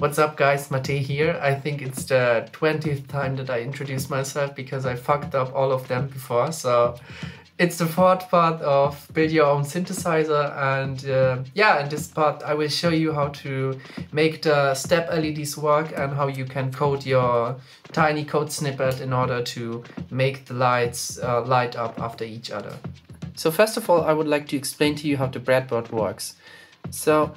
What's up guys, Máté here. I think it's the 20th time that I introduce myself because I fucked up all of them before. So it's the fourth part of build your own synthesizer and uh, yeah, in this part I will show you how to make the step LEDs work and how you can code your tiny code snippet in order to make the lights uh, light up after each other. So first of all I would like to explain to you how the breadboard works. So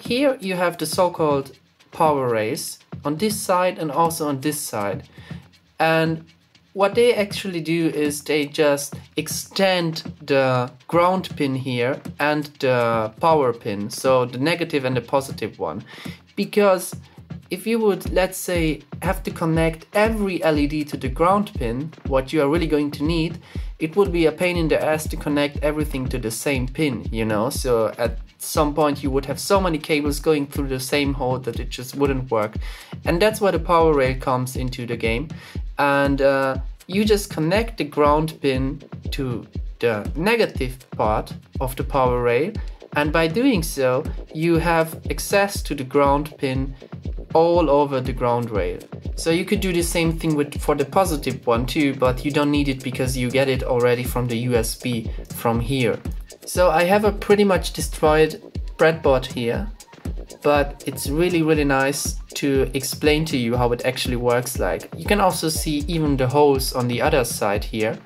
here you have the so-called power rails on this side and also on this side. And what they actually do is they just extend the ground pin here and the power pin, so the negative and the positive one. Because if you would, let's say, have to connect every LED to the ground pin, what you are really going to need, it would be a pain in the ass to connect everything to the same pin, you know? So at some point you would have so many cables going through the same hole that it just wouldn't work. And that's where the power rail comes into the game. And uh, you just connect the ground pin to the negative part of the power rail. And by doing so, you have access to the ground pin all over the ground rail. So you could do the same thing with for the positive one too, but you don't need it because you get it already from the USB from here. So I have a pretty much destroyed breadboard here, but it's really, really nice to explain to you how it actually works like. You can also see even the holes on the other side here.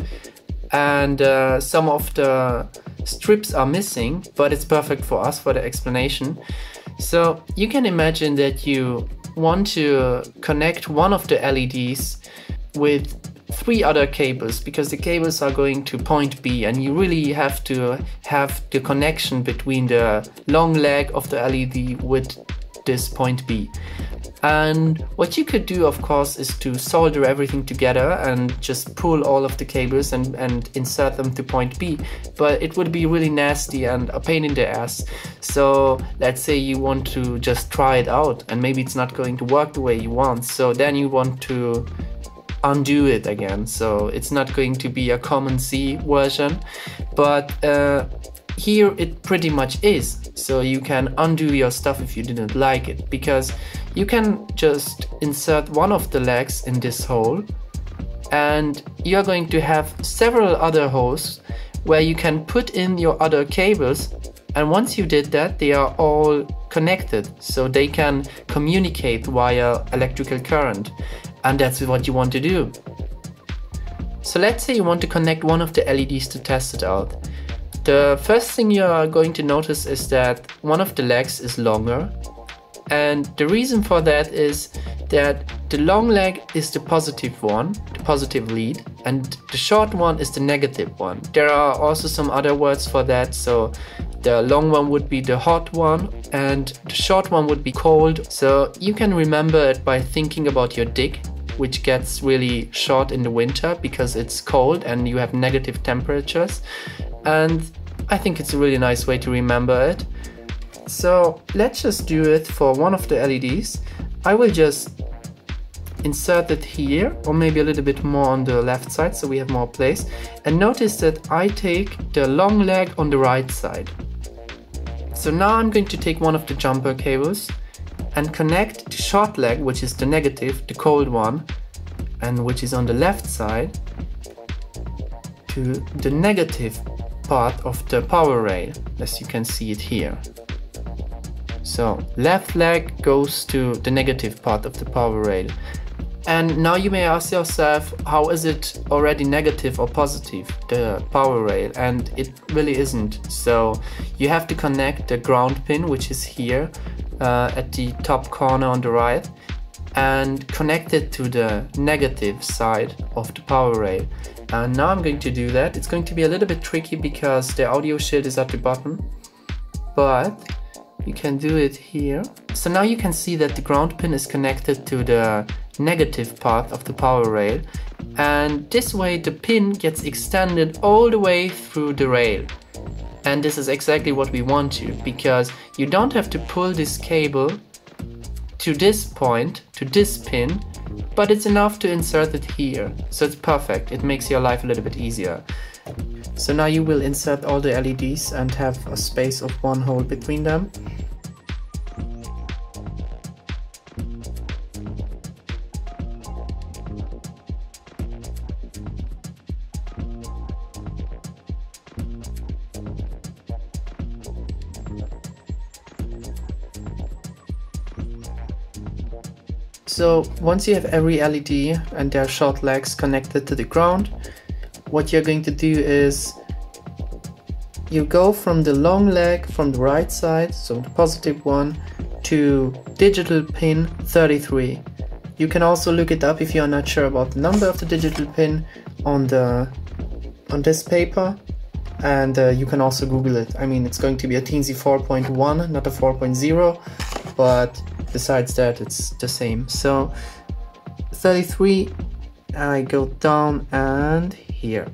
And uh, some of the strips are missing, but it's perfect for us for the explanation. So you can imagine that you want to connect one of the LEDs with three other cables because the cables are going to point B and you really have to have the connection between the long leg of the LED with this point B. And what you could do, of course, is to solder everything together and just pull all of the cables and, and insert them to point B. But it would be really nasty and a pain in the ass. So let's say you want to just try it out and maybe it's not going to work the way you want. So then you want to undo it again. So it's not going to be a command Z version, but uh, here it pretty much is. So you can undo your stuff if you didn't like it because you can just insert one of the legs in this hole and you're going to have several other holes where you can put in your other cables and once you did that they are all connected so they can communicate via electrical current and that's what you want to do. So let's say you want to connect one of the LEDs to test it out. The first thing you are going to notice is that one of the legs is longer and the reason for that is that the long leg is the positive one, the positive lead, and the short one is the negative one. There are also some other words for that, so the long one would be the hot one and the short one would be cold. So you can remember it by thinking about your dick which gets really short in the winter because it's cold and you have negative temperatures. And I think it's a really nice way to remember it. So let's just do it for one of the LEDs. I will just insert it here or maybe a little bit more on the left side so we have more place. And notice that I take the long leg on the right side. So now I'm going to take one of the jumper cables and connect the short leg, which is the negative, the cold one, and which is on the left side, to the negative part of the power rail, as you can see it here. So left leg goes to the negative part of the power rail. And now you may ask yourself, how is it already negative or positive, the power rail? And it really isn't. So you have to connect the ground pin, which is here, uh, at the top corner on the right and connect it to the negative side of the power rail. And now I'm going to do that. It's going to be a little bit tricky because the audio shield is at the bottom, but you can do it here. So now you can see that the ground pin is connected to the negative part of the power rail and this way the pin gets extended all the way through the rail. And this is exactly what we want to, because you don't have to pull this cable to this point, to this pin, but it's enough to insert it here. So it's perfect, it makes your life a little bit easier. So now you will insert all the LEDs and have a space of one hole between them. So once you have every LED and their short legs connected to the ground, what you're going to do is you go from the long leg from the right side, so the positive one, to digital pin 33. You can also look it up if you're not sure about the number of the digital pin on the on this paper and uh, you can also google it i mean it's going to be a teensy 4.1 not a 4.0 but besides that it's the same so 33 I go down and here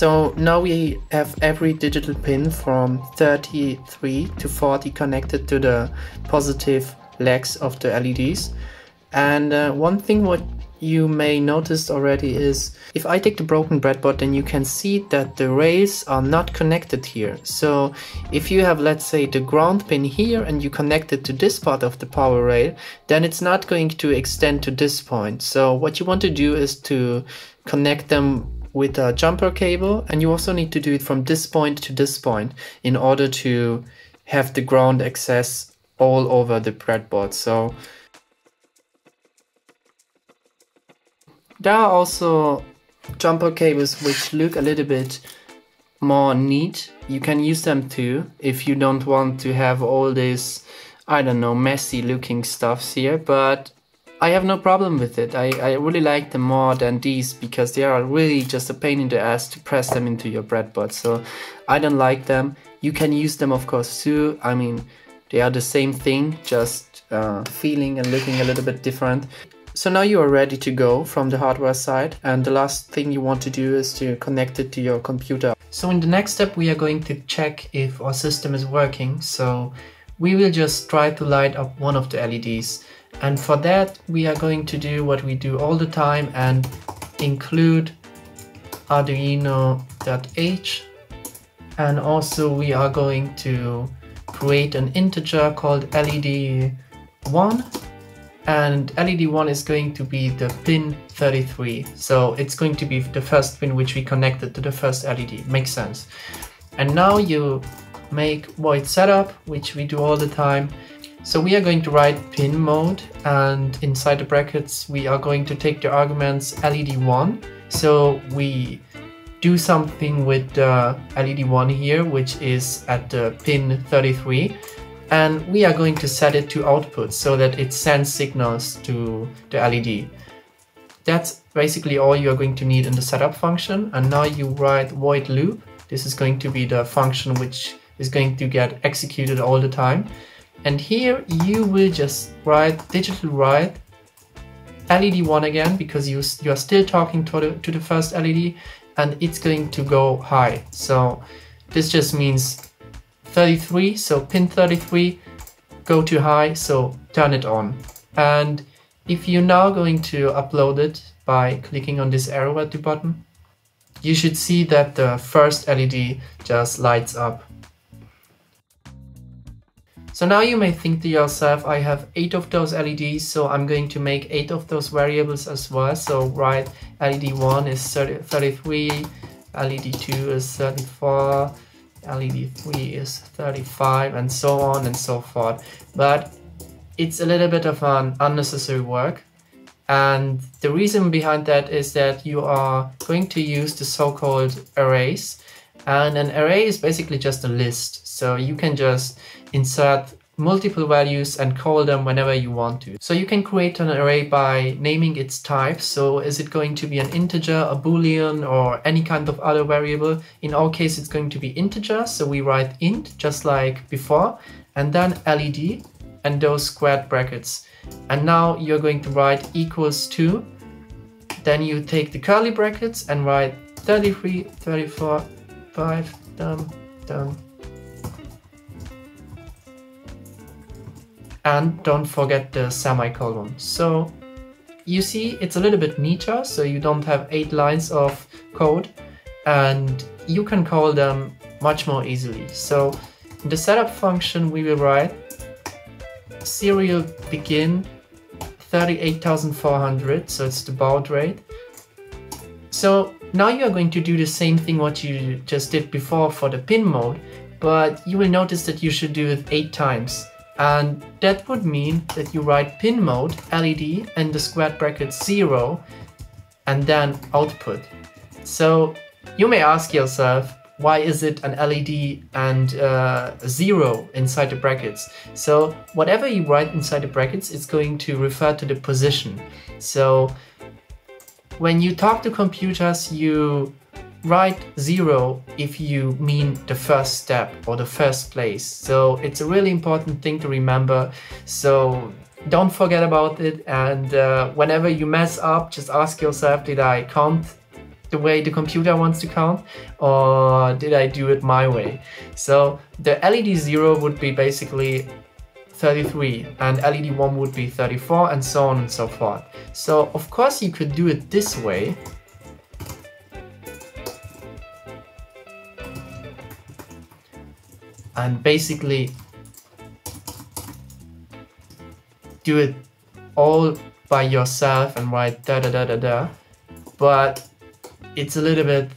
So now we have every digital pin from 33 to 40 connected to the positive legs of the LEDs. And uh, one thing what you may notice already is if I take the broken breadboard then you can see that the rails are not connected here. So if you have let's say the ground pin here and you connect it to this part of the power rail then it's not going to extend to this point. So what you want to do is to connect them with a jumper cable and you also need to do it from this point to this point in order to have the ground access all over the breadboard. So There are also jumper cables which look a little bit more neat. You can use them too if you don't want to have all this, I don't know, messy looking stuffs here, but I have no problem with it. I, I really like them more than these because they are really just a pain in the ass to press them into your breadboard. So I don't like them. You can use them of course too. I mean, they are the same thing, just uh, feeling and looking a little bit different. So now you are ready to go from the hardware side and the last thing you want to do is to connect it to your computer. So in the next step we are going to check if our system is working. So we will just try to light up one of the LEDs and for that we are going to do what we do all the time and include arduino.h and also we are going to create an integer called led1 and LED1 is going to be the pin 33. So it's going to be the first pin which we connected to the first LED, makes sense. And now you make void setup, which we do all the time. So we are going to write pin mode and inside the brackets we are going to take the arguments LED1. So we do something with the LED1 here, which is at the pin 33 and we are going to set it to output so that it sends signals to the LED. That's basically all you're going to need in the setup function and now you write void loop. This is going to be the function which is going to get executed all the time. And here you will just write digital write LED1 again because you, you are still talking to the, to the first LED and it's going to go high. So this just means 33, so pin 33, go to high, so turn it on. And if you're now going to upload it by clicking on this arrow at the bottom, you should see that the first LED just lights up. So now you may think to yourself, I have 8 of those LEDs, so I'm going to make 8 of those variables as well. So write LED1 is 30, 33, LED2 is 34, LED 3 is 35 and so on and so forth. But it's a little bit of an unnecessary work. And the reason behind that is that you are going to use the so-called arrays. And an array is basically just a list. So you can just insert multiple values and call them whenever you want to. So you can create an array by naming its type. So is it going to be an integer, a boolean, or any kind of other variable? In our case, it's going to be integer. So we write int just like before, and then LED and those squared brackets. And now you're going to write equals to, then you take the curly brackets and write 33, 34, 5, done, done, and don't forget the semicolon. So you see it's a little bit neater, so you don't have eight lines of code and you can call them much more easily. So in the setup function we will write serial begin 38,400, so it's the baud rate. So Now you are going to do the same thing what you just did before for the pin mode, but you will notice that you should do it 8 times. And that would mean that you write pin mode LED and the squared bracket 0 and then output. So you may ask yourself, why is it an LED and uh, zero inside the brackets? So whatever you write inside the brackets it's going to refer to the position. So when you talk to computers, you write zero if you mean the first step or the first place. So it's a really important thing to remember. So don't forget about it. And uh, whenever you mess up, just ask yourself, did I count the way the computer wants to count or did I do it my way? So the LED 0 would be basically 33 and LED 1 would be 34 and so on and so forth. So of course you could do it this way and basically do it all by yourself and write da da da da da but it's a little bit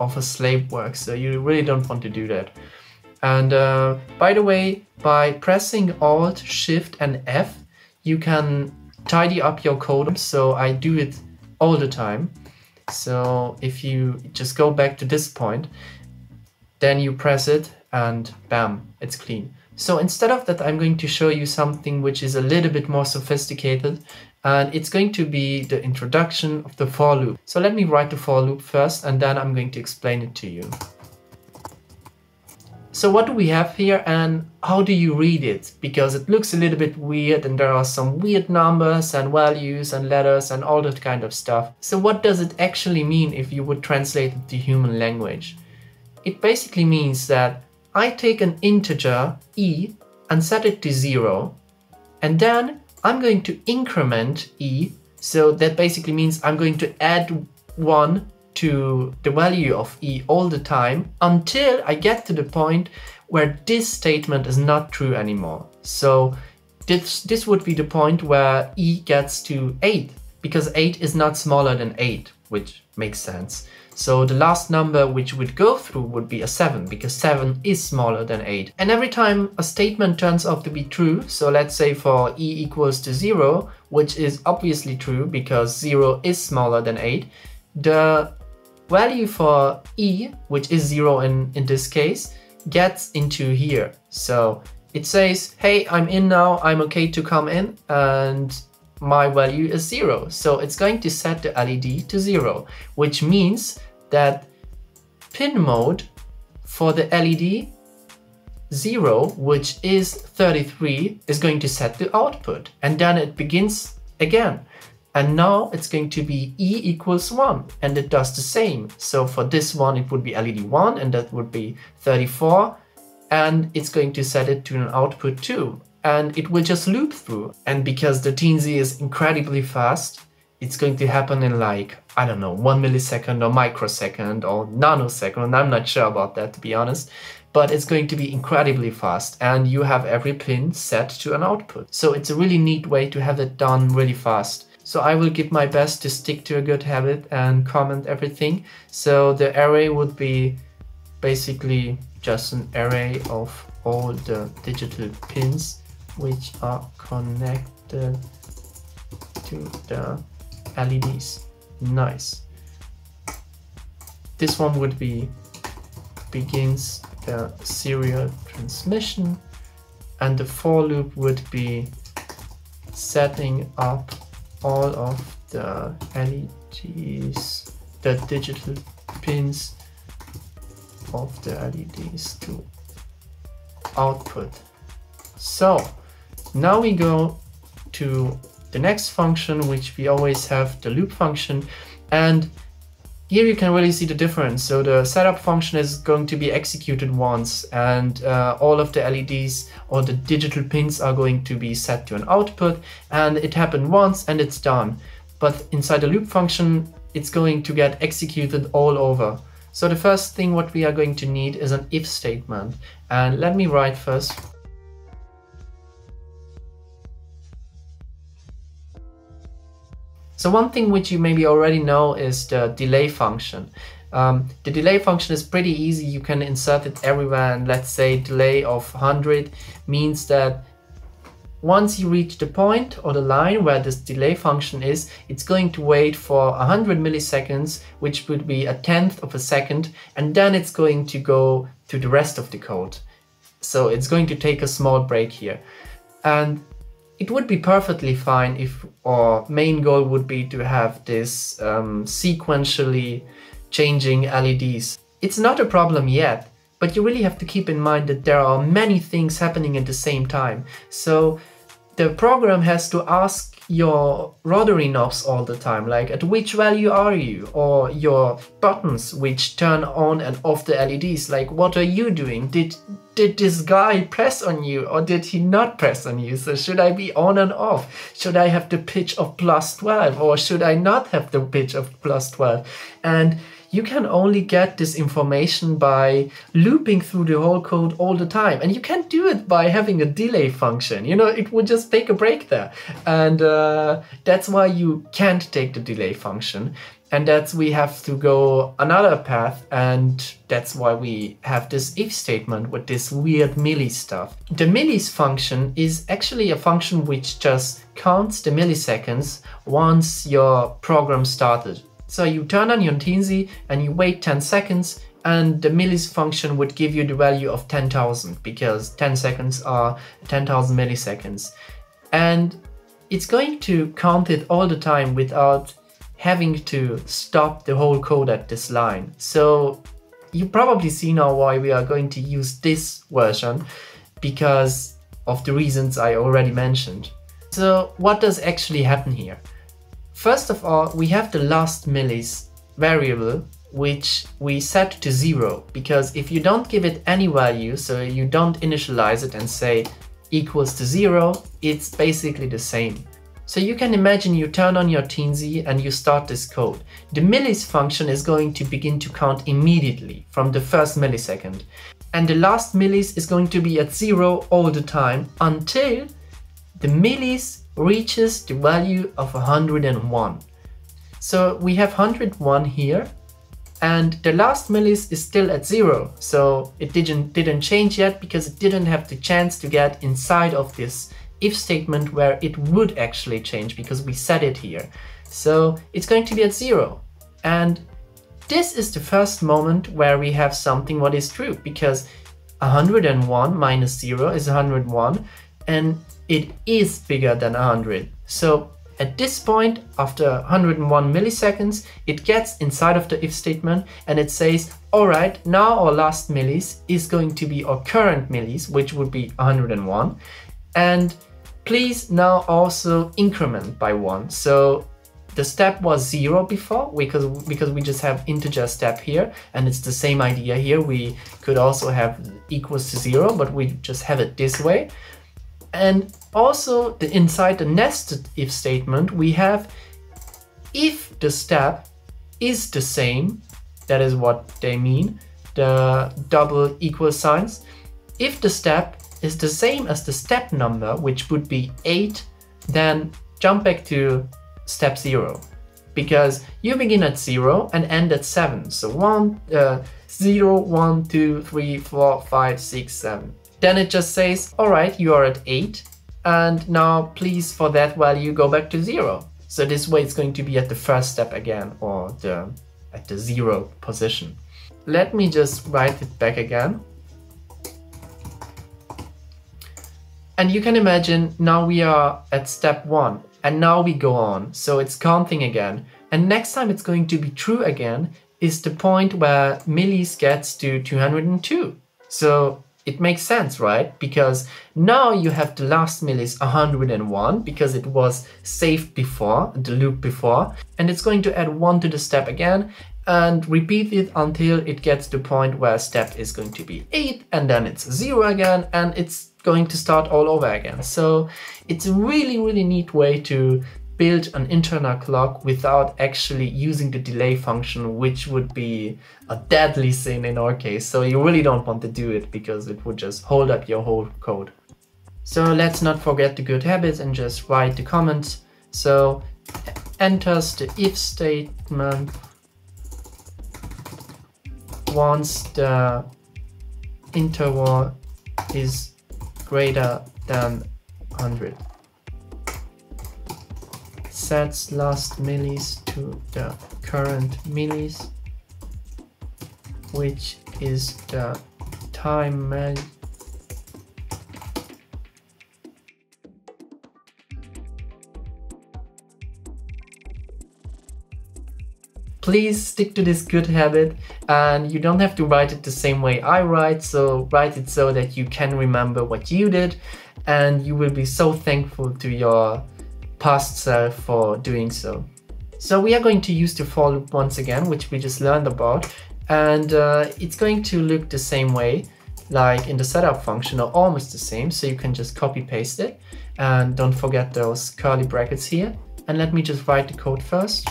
of a slave work, so you really don't want to do that. And uh, by the way, by pressing Alt, Shift and F, you can tidy up your code. So I do it all the time. So if you just go back to this point, then you press it and bam, it's clean. So instead of that, I'm going to show you something which is a little bit more sophisticated and it's going to be the introduction of the for loop. So let me write the for loop first and then I'm going to explain it to you. So what do we have here and how do you read it? Because it looks a little bit weird and there are some weird numbers and values and letters and all that kind of stuff. So what does it actually mean if you would translate it to human language? It basically means that I take an integer e and set it to zero and then I'm going to increment e, so that basically means I'm going to add 1 to the value of e all the time until I get to the point where this statement is not true anymore. So this, this would be the point where e gets to 8, because 8 is not smaller than 8, which makes sense. So the last number which would go through would be a 7 because 7 is smaller than 8. And every time a statement turns out to be true, so let's say for e equals to 0, which is obviously true because 0 is smaller than 8, the value for e, which is 0 in, in this case, gets into here. So it says, hey, I'm in now, I'm okay to come in, and my value is zero. So it's going to set the LED to zero, which means that pin mode for the LED zero, which is 33, is going to set the output. And then it begins again. And now it's going to be E equals 1, and it does the same. So for this one, it would be LED 1, and that would be 34, and it's going to set it to an output 2 and it will just loop through. And because the Teensy is incredibly fast, it's going to happen in like, I don't know, one millisecond or microsecond or nanosecond. I'm not sure about that to be honest, but it's going to be incredibly fast and you have every pin set to an output. So it's a really neat way to have it done really fast. So I will give my best to stick to a good habit and comment everything. So the array would be basically just an array of all the digital pins which are connected to the LEDs. Nice. This one would be begins the serial transmission and the for loop would be setting up all of the LEDs, the digital pins of the LEDs to output. So now we go to the next function, which we always have the loop function. And here you can really see the difference. So the setup function is going to be executed once and uh, all of the LEDs or the digital pins are going to be set to an output and it happened once and it's done. But inside the loop function, it's going to get executed all over. So the first thing what we are going to need is an if statement. And let me write first So one thing which you maybe already know is the delay function. Um, the delay function is pretty easy. You can insert it everywhere and let's say delay of 100 means that once you reach the point or the line where this delay function is, it's going to wait for 100 milliseconds, which would be a tenth of a second, and then it's going to go to the rest of the code. So it's going to take a small break here. And it would be perfectly fine if our main goal would be to have this um, sequentially changing LEDs. It's not a problem yet, but you really have to keep in mind that there are many things happening at the same time. So the program has to ask your rotary knobs all the time, like at which value are you, or your buttons which turn on and off the LEDs, like what are you doing? Did did this guy press on you or did he not press on you? So should I be on and off? Should I have the pitch of plus 12 or should I not have the pitch of plus 12? And you can only get this information by looping through the whole code all the time. And you can't do it by having a delay function. You know, it would just take a break there. And uh, that's why you can't take the delay function. And that's we have to go another path. And that's why we have this if statement with this weird milli stuff. The millis function is actually a function which just counts the milliseconds once your program started. So you turn on your Teensy and you wait 10 seconds and the millis function would give you the value of 10,000 because 10 seconds are 10,000 milliseconds. And it's going to count it all the time without having to stop the whole code at this line. So you probably see now why we are going to use this version because of the reasons I already mentioned. So what does actually happen here? First of all, we have the last millis variable which we set to zero because if you don't give it any value, so you don't initialize it and say equals to zero, it's basically the same. So you can imagine you turn on your Teensy and you start this code. The millis function is going to begin to count immediately from the first millisecond. And the last millis is going to be at zero all the time until the millis reaches the value of 101. So we have 101 here and the last millis is still at zero. So it didn't, didn't change yet because it didn't have the chance to get inside of this if statement where it would actually change because we set it here. So it's going to be at zero. And this is the first moment where we have something what is true because 101 minus 0 is 101 and it is bigger than 100. So at this point, after 101 milliseconds, it gets inside of the if statement and it says, all right, now our last millis is going to be our current millis, which would be 101. And please now also increment by one. So the step was zero before because because we just have integer step here and it's the same idea here we could also have equals to zero but we just have it this way and also the, inside the nested if statement, we have if the step is the same, that is what they mean, the double equal signs. If the step is the same as the step number, which would be 8, then jump back to step 0. Because you begin at 0 and end at 7. So 1, uh, 0, 1, 2, 3, 4, 5, 6, 7. Then it just says, all right, you are at 8 and now please for that value go back to 0. So this way it's going to be at the first step again or the at the 0 position. Let me just write it back again. And you can imagine now we are at step 1 and now we go on. So it's counting again. And next time it's going to be true again is the point where millis gets to 202. So it makes sense, right? Because now you have the last millis 101 because it was saved before, the loop before, and it's going to add one to the step again and repeat it until it gets to the point where step is going to be 8 and then it's 0 again and it's going to start all over again. So it's a really, really neat way to build an internal clock without actually using the delay function, which would be a deadly sin in our case. So you really don't want to do it because it would just hold up your whole code. So let's not forget the good habits and just write the comments. So enters the if statement once the interval is greater than 100 sets last millis to the current millis which is the time measure please stick to this good habit and you don't have to write it the same way I write so write it so that you can remember what you did and you will be so thankful to your past self for doing so. So we are going to use the for loop once again which we just learned about and uh, it's going to look the same way like in the setup function or almost the same so you can just copy paste it and don't forget those curly brackets here and let me just write the code first.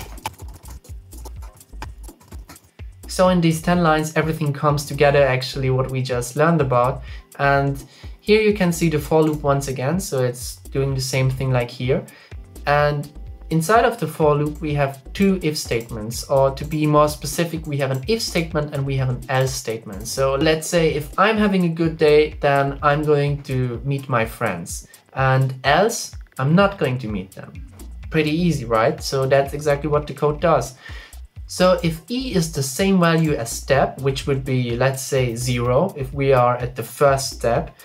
So in these 10 lines, everything comes together actually what we just learned about. And here you can see the for loop once again. So it's doing the same thing like here. And inside of the for loop, we have two if statements, or to be more specific, we have an if statement and we have an else statement. So let's say if I'm having a good day, then I'm going to meet my friends and else I'm not going to meet them. Pretty easy, right? So that's exactly what the code does. So if e is the same value as step, which would be, let's say, zero, if we are at the first step,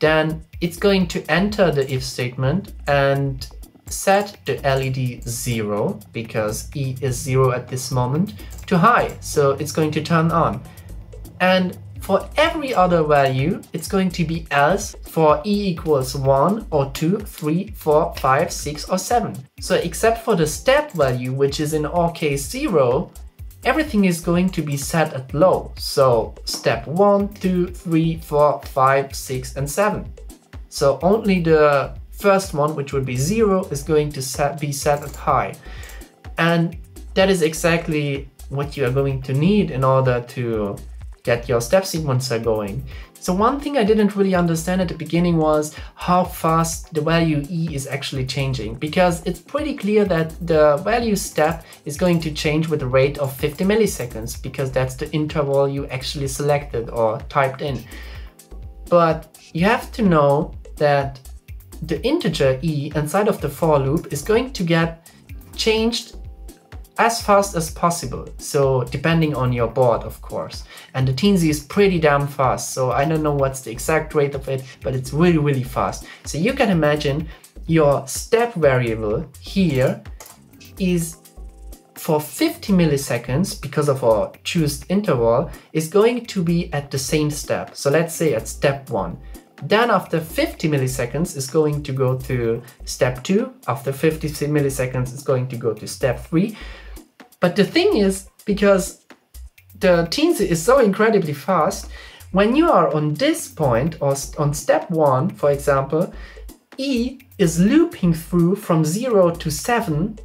then it's going to enter the if statement and set the LED zero, because e is zero at this moment, to high. So it's going to turn on. And for every other value, it's going to be else for e equals 1 or 2, 3, 4, 5, 6 or 7. So except for the step value, which is in our case 0, everything is going to be set at low. So step 1, 2, 3, 4, 5, 6 and 7. So only the first one, which would be 0, is going to set, be set at high. And that is exactly what you are going to need in order to get your step sequencer going. So one thing I didn't really understand at the beginning was how fast the value E is actually changing because it's pretty clear that the value step is going to change with a rate of 50 milliseconds because that's the interval you actually selected or typed in. But you have to know that the integer E inside of the for loop is going to get changed as fast as possible. So depending on your board, of course. And the Teensy is pretty damn fast. So I don't know what's the exact rate of it, but it's really, really fast. So you can imagine your step variable here is for 50 milliseconds, because of our choose interval, is going to be at the same step. So let's say at step one. Then after 50 milliseconds is going to go to step 2. After 50 milliseconds is going to go to step 3. But the thing is, because the Teensy is so incredibly fast, when you are on this point or on step one, for example, E is looping through from zero to seven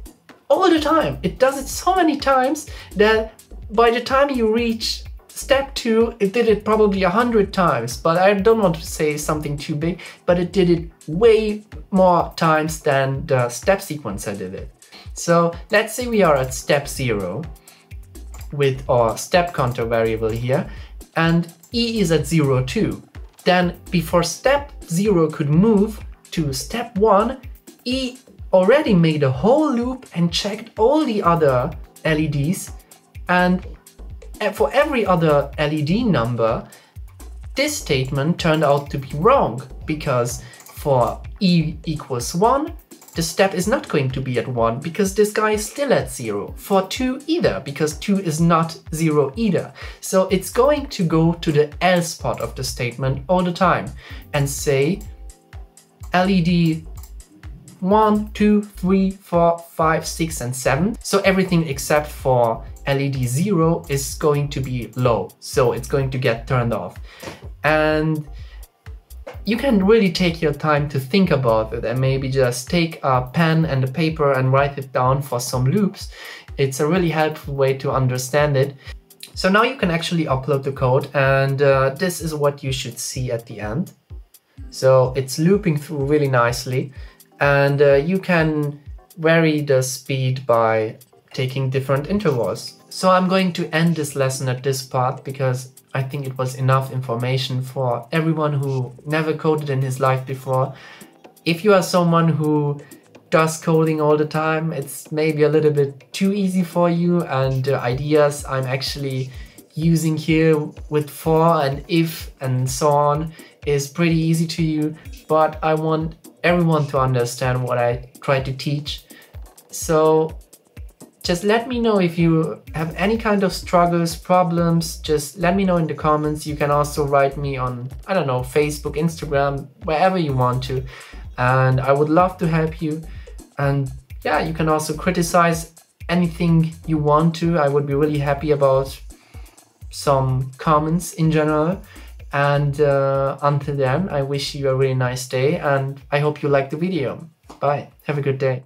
all the time. It does it so many times that by the time you reach step two, it did it probably a hundred times, but I don't want to say something too big, but it did it way more times than the step sequencer did it. So let's say we are at step zero with our step counter variable here and e is at zero too. Then before step zero could move to step one, e already made a whole loop and checked all the other LEDs and for every other LED number, this statement turned out to be wrong because for e equals 1, the step is not going to be at 1 because this guy is still at 0. For 2 either, because 2 is not 0 either. So it's going to go to the else part of the statement all the time and say LED 1, 2, 3, 4, 5, 6 and 7. So everything except for LED 0 is going to be low. So it's going to get turned off. And you can really take your time to think about it and maybe just take a pen and a paper and write it down for some loops. It's a really helpful way to understand it. So now you can actually upload the code and uh, this is what you should see at the end. So it's looping through really nicely and uh, you can vary the speed by taking different intervals. So I'm going to end this lesson at this part because I think it was enough information for everyone who never coded in his life before. If you are someone who does coding all the time, it's maybe a little bit too easy for you and the ideas I'm actually using here with for and if and so on is pretty easy to you, but I want everyone to understand what I try to teach. So just let me know if you have any kind of struggles, problems, just let me know in the comments. You can also write me on, I don't know, Facebook, Instagram, wherever you want to. And I would love to help you. And yeah, you can also criticize anything you want to. I would be really happy about some comments in general. And uh, until then, I wish you a really nice day and I hope you like the video. Bye. Have a good day.